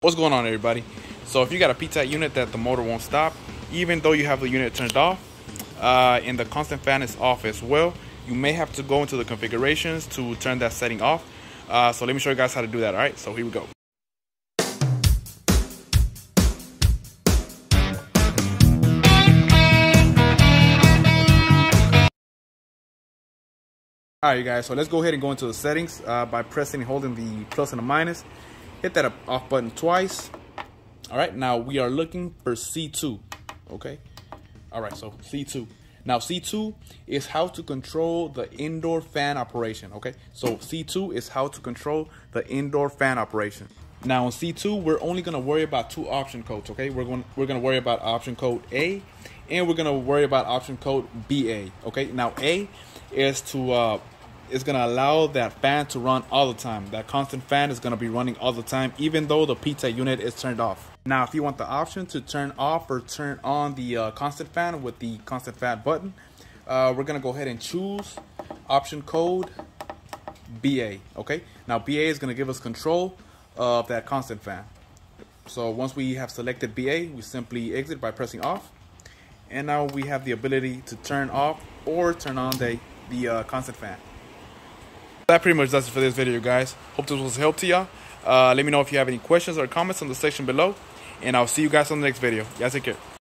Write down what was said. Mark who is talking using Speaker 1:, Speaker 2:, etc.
Speaker 1: What's going on everybody? So if you got a PTAC unit that the motor won't stop, even though you have the unit turned off, uh, and the constant fan is off as well, you may have to go into the configurations to turn that setting off. Uh, so let me show you guys how to do that, alright? So here we go. Alright you guys, so let's go ahead and go into the settings uh, by pressing and holding the plus and the minus. Hit that off button twice. Alright, now we are looking for C2. Okay. Alright, so C2. Now C2 is how to control the indoor fan operation. Okay, so C2 is how to control the indoor fan operation. Now on C2, we're only gonna worry about two option codes. Okay, we're going we're gonna worry about option code A, and we're gonna worry about option code BA. Okay, now A is to uh, is gonna allow that fan to run all the time. That constant fan is gonna be running all the time, even though the PTAC unit is turned off. Now, if you want the option to turn off or turn on the uh, constant fan with the constant fan button, uh, we're gonna go ahead and choose option code BA. Okay, now BA is gonna give us control of that constant fan. So once we have selected BA, we simply exit by pressing off. And now we have the ability to turn off or turn on the, the uh, constant fan. That pretty much does it for this video, guys. Hope this was help to y'all. Uh, let me know if you have any questions or comments on the section below. And I'll see you guys on the next video. Y'all take care.